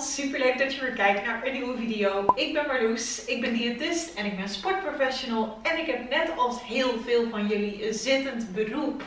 super leuk dat je weer kijkt naar een nieuwe video. Ik ben Marloes, ik ben diëtist en ik ben sportprofessional en ik heb net als heel veel van jullie een zittend beroep.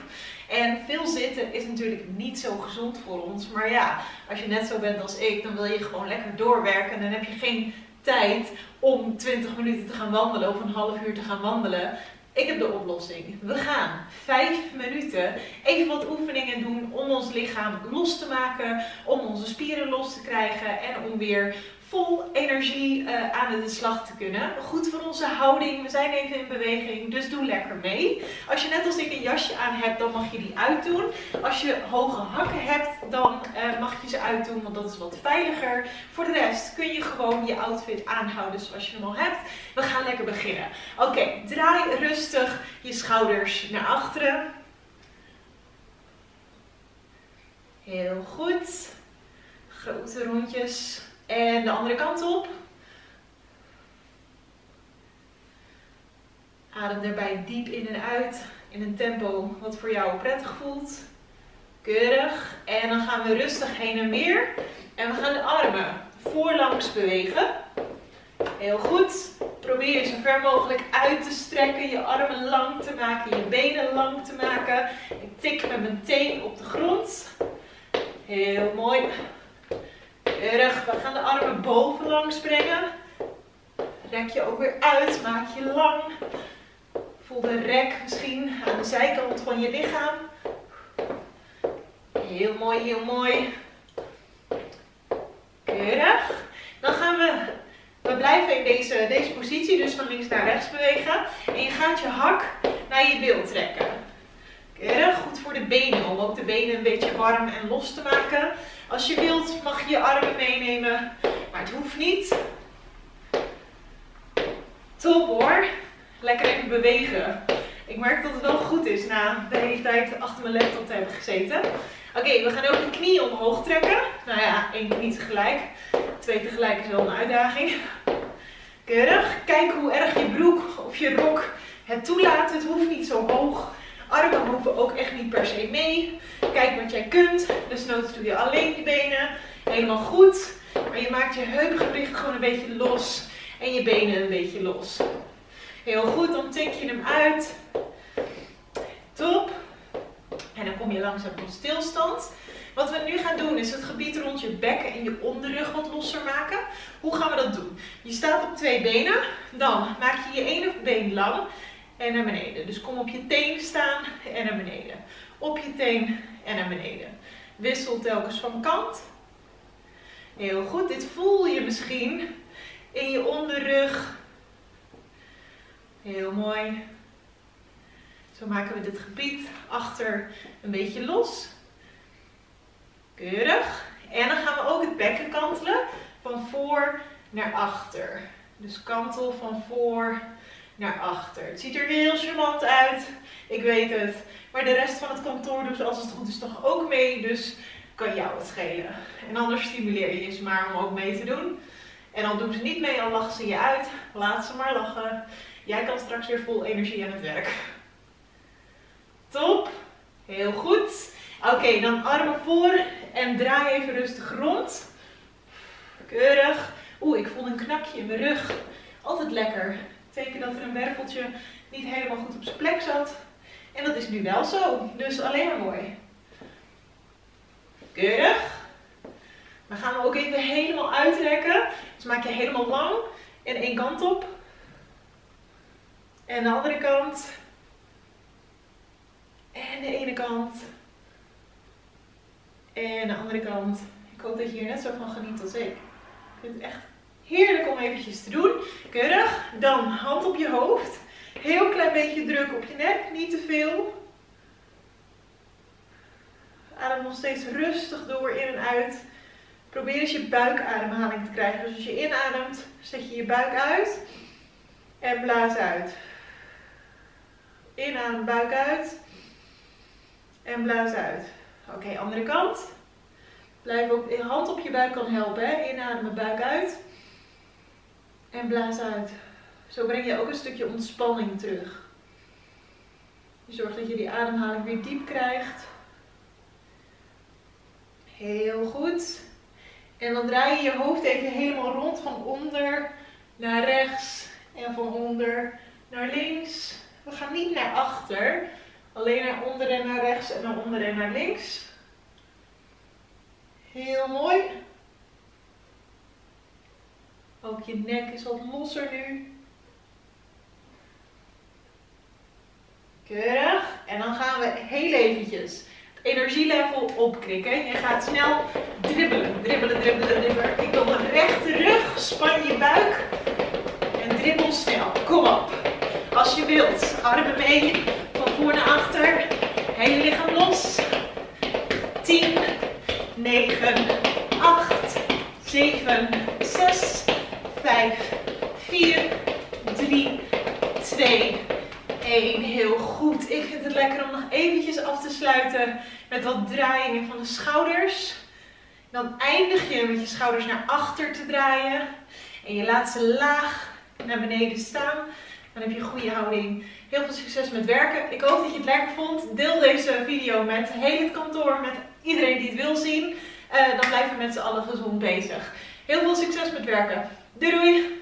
En veel zitten is natuurlijk niet zo gezond voor ons, maar ja, als je net zo bent als ik, dan wil je gewoon lekker doorwerken en dan heb je geen tijd om 20 minuten te gaan wandelen of een half uur te gaan wandelen. Ik heb de oplossing. We gaan 5 minuten even wat oefeningen doen om ons lichaam los te maken, om onze spieren los te krijgen en om weer vol energie uh, aan de slag te kunnen. Goed voor onze houding, we zijn even in beweging, dus doe lekker mee. Als je net als ik een jasje aan hebt, dan mag je die uitdoen. Als je hoge hakken hebt, dan uh, mag je ze uitdoen, want dat is wat veiliger. Voor de rest kun je gewoon je outfit aanhouden zoals je hem al hebt. We gaan lekker beginnen. Oké, draai rustig je schouders naar achteren. Heel goed. Grote rondjes en de andere kant op. Adem daarbij diep in en uit in een tempo wat voor jou prettig voelt. Keurig. En dan gaan we rustig heen en weer. En we gaan de armen voorlangs bewegen. Heel goed. Probeer je zo ver mogelijk uit te strekken. Je armen lang te maken. Je benen lang te maken. Ik tik met mijn teen op de grond. Heel mooi. Keurig. We gaan de armen bovenlangs brengen. Rek je ook weer uit. Maak je lang. Voel de rek misschien aan de zijkant van je lichaam. Heel mooi, heel mooi. Keurig. Dan gaan we, we blijven in deze, deze positie, dus van links naar rechts bewegen. En je gaat je hak naar je bil trekken. Keurig, goed voor de benen, om ook de benen een beetje warm en los te maken. Als je wilt mag je je armen meenemen, maar het hoeft niet. Top hoor. Lekker even bewegen. Ik merk dat het wel goed is na de hele tijd achter mijn laptop te hebben gezeten. Oké, we gaan ook de knie omhoog trekken. Nou ja, één knie tegelijk. Twee tegelijk is wel een uitdaging. Keurig. Kijk hoe erg je broek of je rok het toelaat. Het hoeft niet zo hoog. Armen hoeven ook echt niet per se mee. Kijk wat jij kunt. Dus noods doe je alleen je benen. Helemaal goed. Maar je maakt je heupgewricht gewoon een beetje los. En je benen een beetje los. Heel goed, dan tik je hem uit. Top. En dan kom je langzaam tot stilstand. Wat we nu gaan doen is het gebied rond je bekken en je onderrug wat losser maken. Hoe gaan we dat doen? Je staat op twee benen. Dan maak je je ene been lang en naar beneden. Dus kom op je teen staan en naar beneden. Op je teen en naar beneden. Wissel telkens van kant. Heel goed. Dit voel je misschien in je onderrug. Heel mooi. Zo maken we dit gebied achter een beetje los. Keurig. En dan gaan we ook het bekken kantelen van voor naar achter. Dus kantel van voor naar achter. Het ziet er heel charmant uit, ik weet het. Maar de rest van het kantoor doet als het goed is toch ook mee, dus kan jou het schelen. En anders stimuleer je ze maar om ook mee te doen. En dan doen ze niet mee, dan lachen ze je uit. Laat ze maar lachen. Jij kan straks weer vol energie aan het werk. Top. Heel goed. Oké, dan armen voor en draai even rustig rond. Keurig. Oeh, ik voel een knakje in mijn rug. Altijd lekker. Teken dat er een werveltje niet helemaal goed op zijn plek zat. En dat is nu wel zo. Dus alleen maar mooi. Keurig. Dan gaan we ook even helemaal uitrekken. Dus maak je helemaal lang en één kant op. En de andere kant. En de ene kant. En de andere kant. Ik hoop dat je hier net zo van geniet als ik. Ik vind het echt heerlijk om eventjes te doen. Keurig. Dan hand op je hoofd. Heel klein beetje druk op je nek. Niet te veel. Adem nog steeds rustig door in en uit. Probeer eens je buikademhaling te krijgen. Dus als je inademt, zet je je buik uit. En blaas uit. Inadem, buik uit. En blaas uit. Oké, andere kant. Blijf ook, hand op je buik kan helpen. Hè? Inademen, buik uit. En blaas uit. Zo breng je ook een stukje ontspanning terug. Je zorgt dat je die ademhaling weer diep krijgt. Heel goed. En dan draai je je hoofd even helemaal rond van onder naar rechts en van onder naar links. We gaan niet naar achter, alleen naar onder en naar rechts en naar onder en naar links. Heel mooi. Ook je nek is wat losser nu. Keurig. En dan gaan we heel eventjes het energielevel opkrikken. Je gaat snel dribbelen, dribbelen, dribbelen, dribbelen. Ik wil rechte rug, span je buik en dribbel snel. Kom op. Als je wilt, armen mee, van voor naar achter. Hele lichaam los. 10, 9, 8, 7, 6, 5, 4, 3, 2, 1. Heel goed. Ik vind het lekker om nog eventjes af te sluiten met wat draaiingen van de schouders. Dan eindig je met je schouders naar achter te draaien. En je laat ze laag naar beneden staan. Dan heb je een goede houding. Heel veel succes met werken. Ik hoop dat je het lekker vond. Deel deze video met heel het kantoor, met iedereen die het wil zien. Uh, dan blijven we met z'n allen gezond bezig. Heel veel succes met werken. Doei doei!